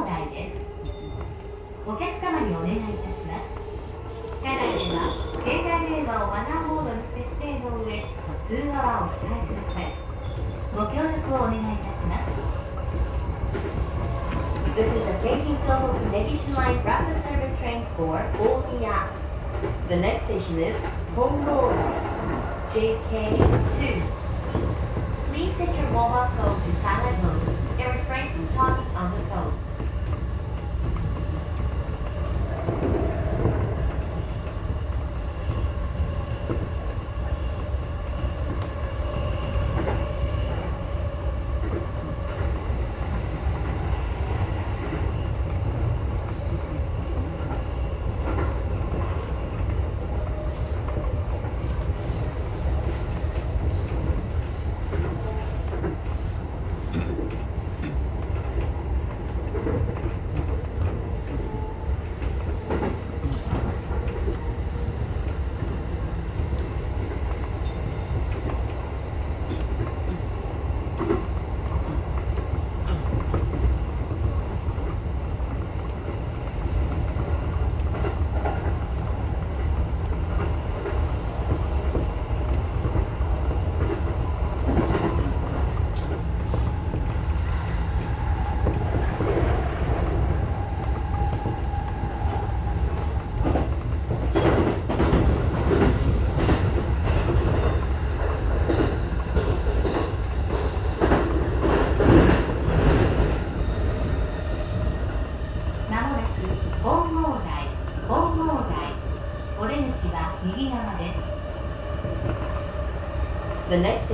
本郷台ですお客様にお願いいたします車内では携帯電話をマナーモードに設定の上通話はお控えくださいご協力をお願いいたします This is a Keiki Tohoku Negishin Line rapid service train for Omiya. The next station is Hongo JK2. Please set your mobile phone to silent mode and refrain from talking on the phone.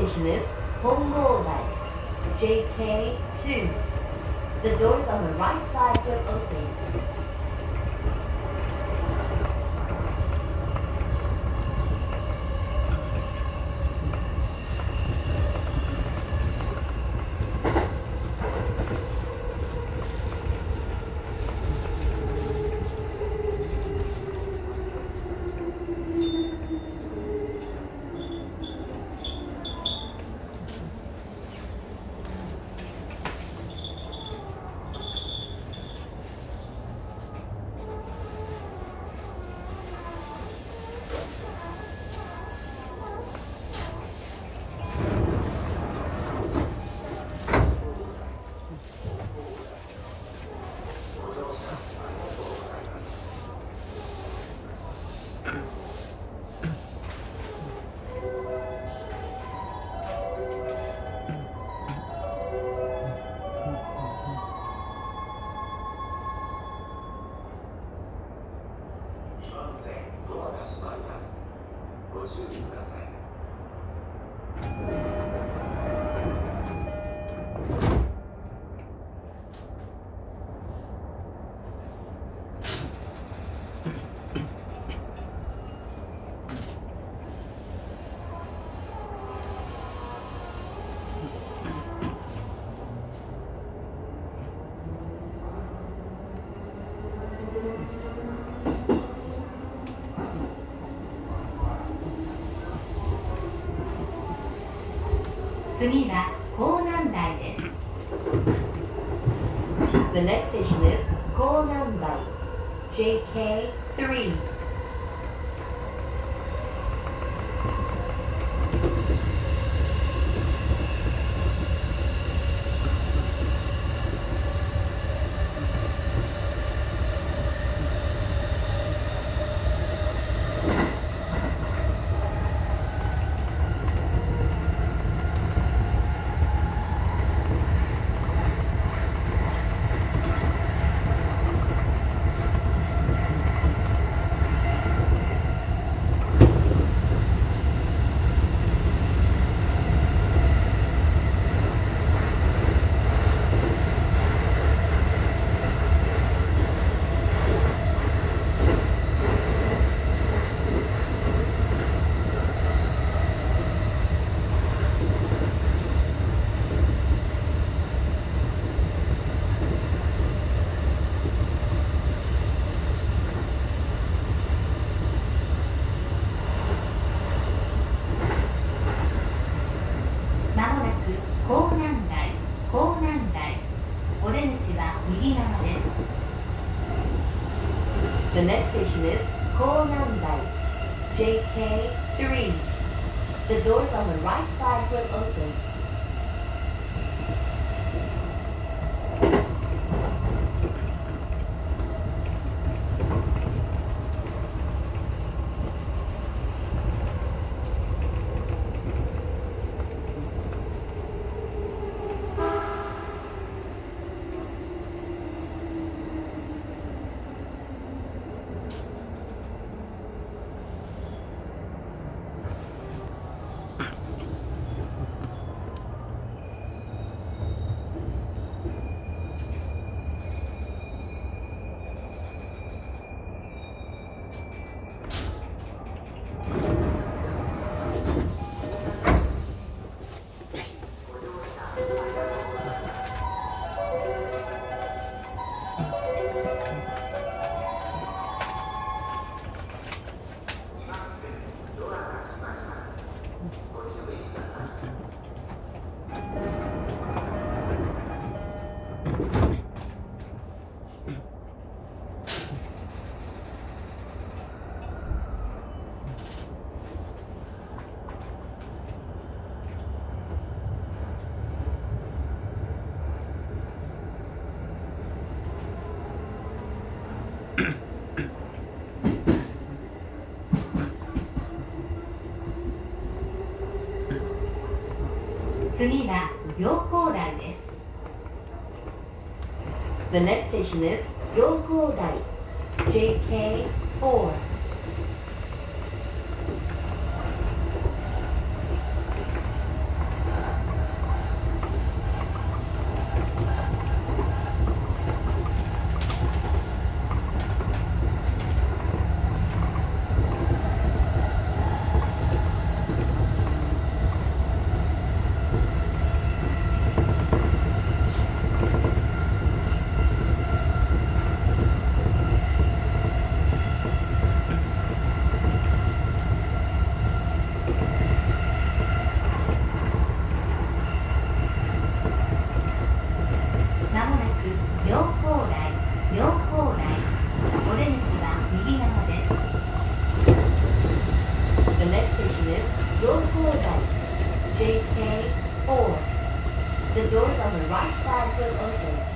station is Hongo Line, JK2. The doors on the right side will open. The next station is 江南 station is Konandai, JK3. The doors on the right side will open. 次は陽光台です The next station is 陽光台 JK4 Go Boulevard, JK4. The doors on the right side will open.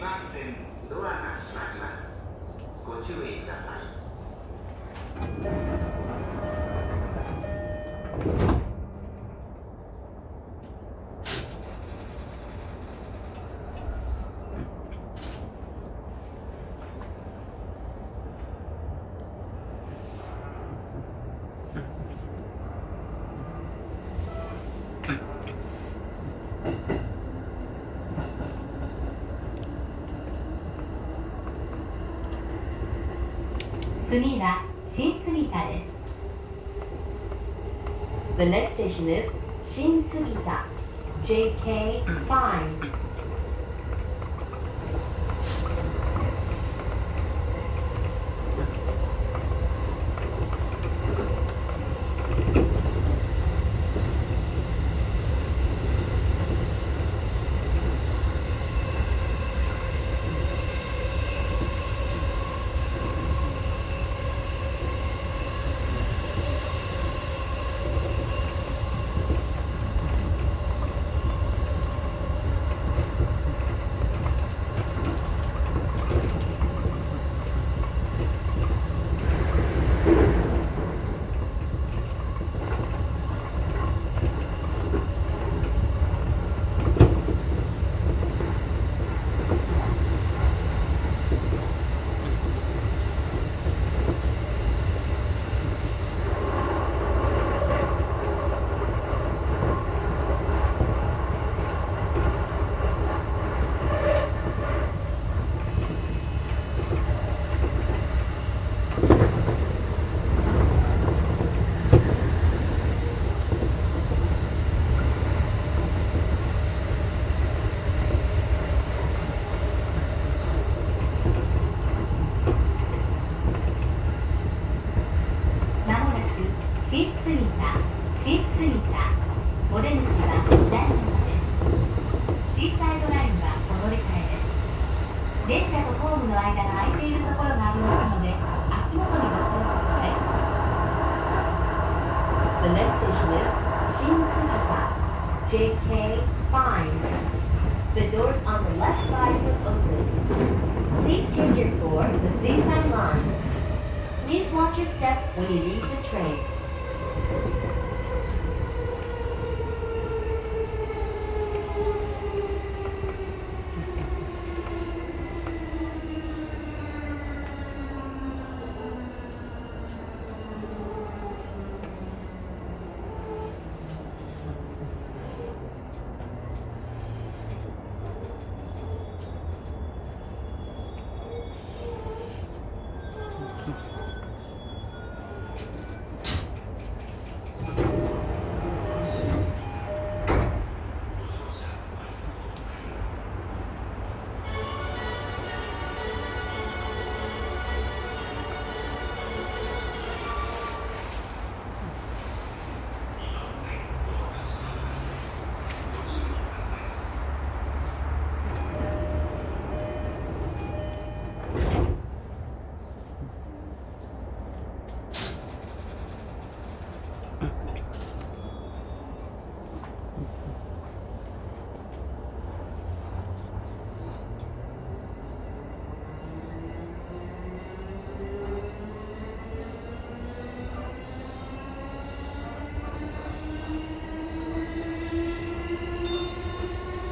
2番線ドアが閉まります。ご注意ください。station is JK 5.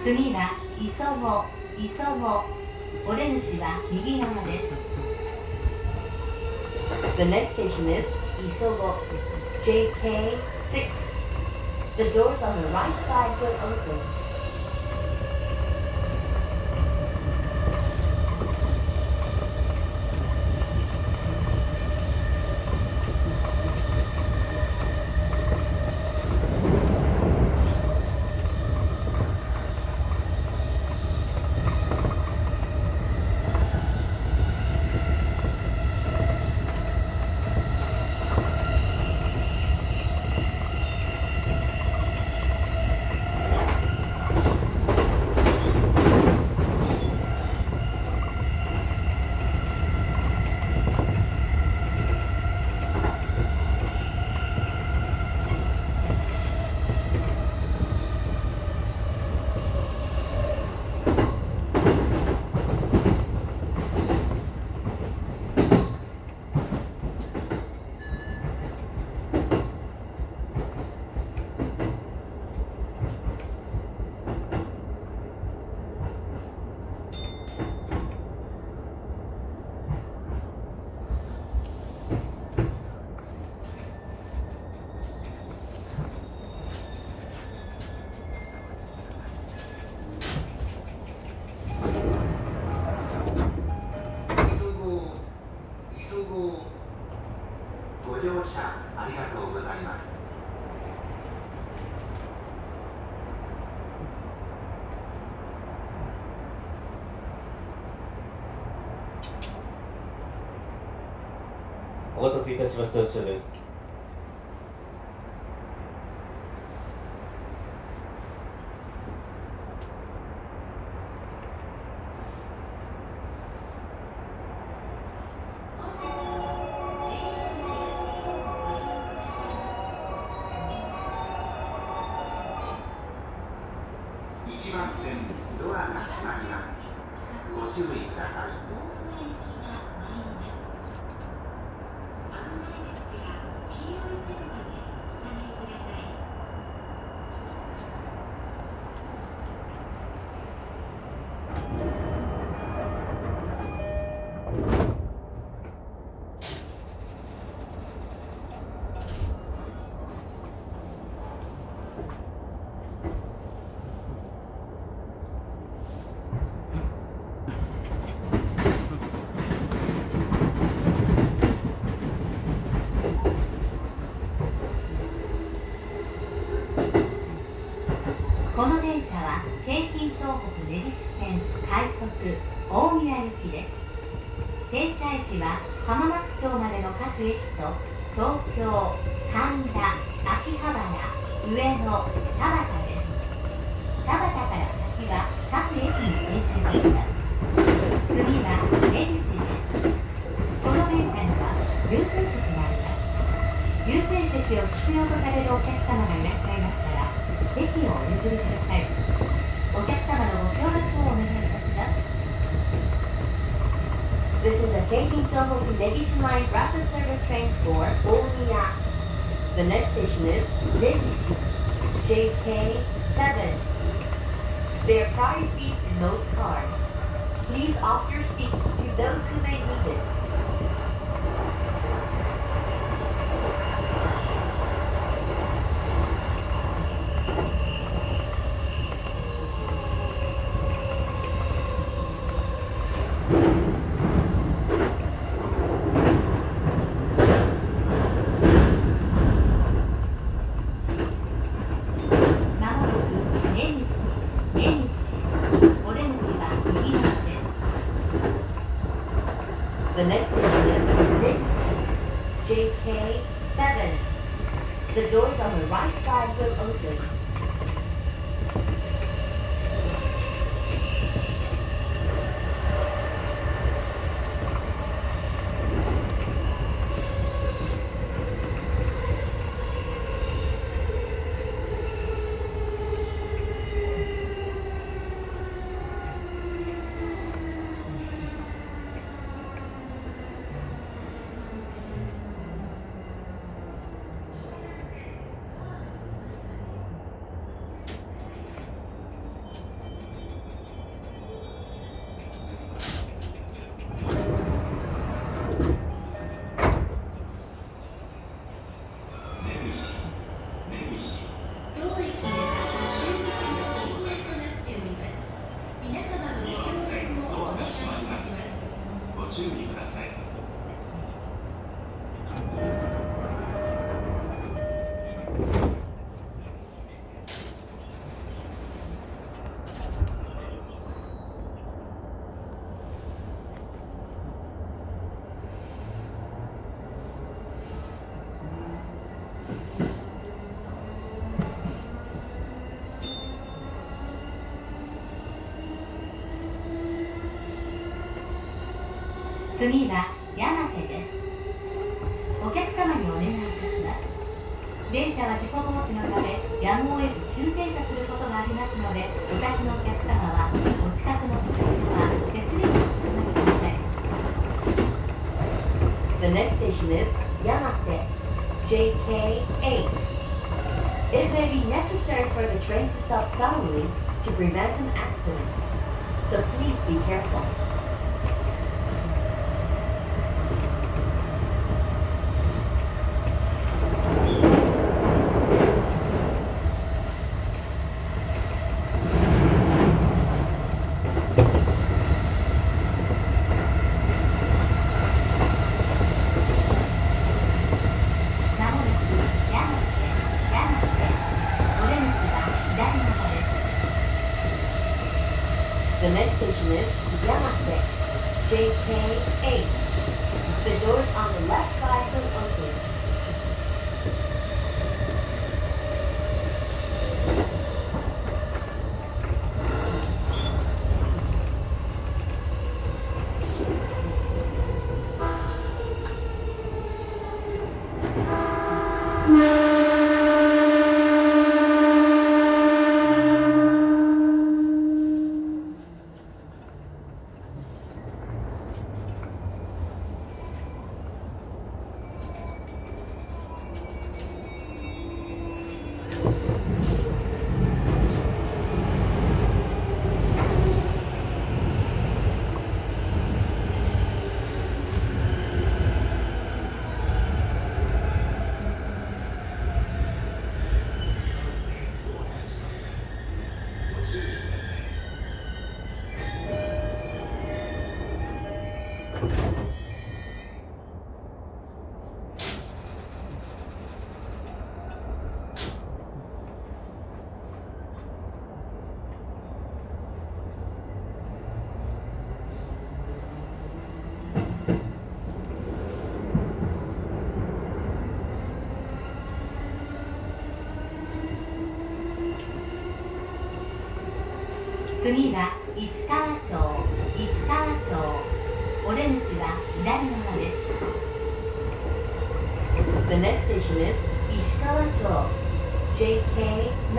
次は磯尾磯尾お出口は右側です The next station is Isogo JK6 The doors on the right side will open ご乗車ありがとうございます。お待たせいたしました、列車です。京浜と Keihei Tohoku Negishi Line rapid service train for Omiya. The next station is Negishi, JK7. There are prior seats in most cars. Please offer your seats to those who may need it. Okay. 次は山手です。お客様にお願いいたします。電車は事故防止のため、やむを得ず急停車することがありますので、お立ちのお客様は、お近くの座席は手すりにお座りください。The next station is Yamate, JK8. It may be necessary for the train to stop suddenly to prevent an accident. So please be careful. 次は石川町石川町お出口は左側です The next station is Ishikawa-cho, JK9.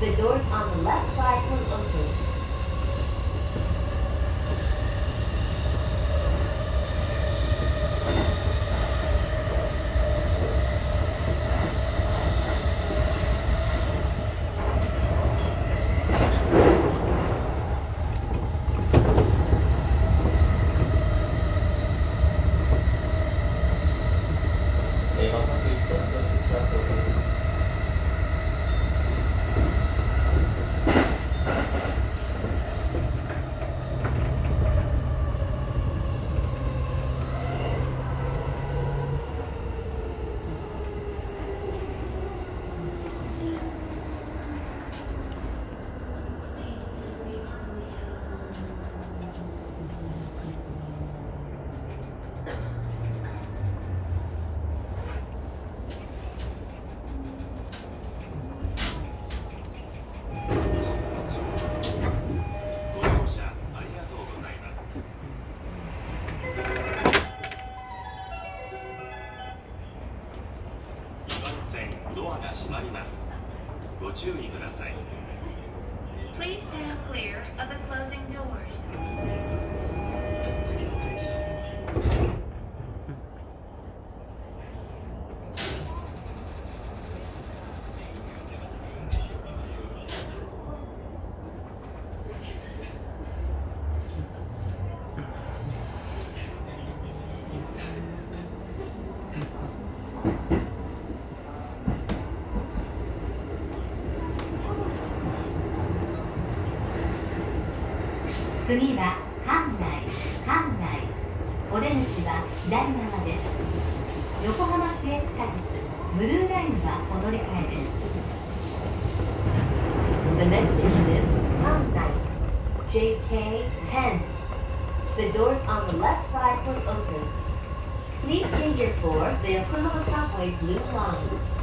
The doors on the left side will open. 次は関内関内お出口は左側です横浜市営地下鉄ブルーラインはお乗り換えです The next station is Kansai, JK10. The doors on the left side will open. Please change your floor. The Yokohama Subway Blue Line.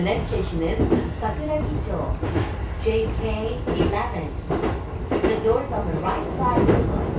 The next station is Sakuragicho, JK11. The doors on the right side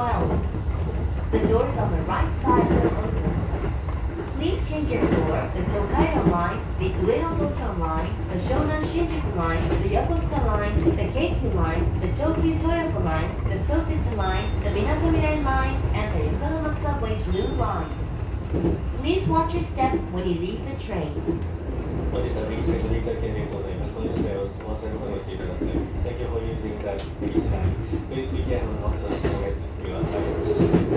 JK12. The doors on the right side will open. Please change your door. The Tokaido line, the Ueno Tokyo line, the Shonan Shinjuku line, the Yokosuka line, the Keikyu line, the Tokyu Toyoko line, the Sotetsu line, the Minatomirai line, and the Yokohama Subway Blue line. Please watch your step when you leave the train. 本日は右着陸会見でございます。本日はお忘れ物をしていただき、Thank you for using the Please be careful not to Thank you.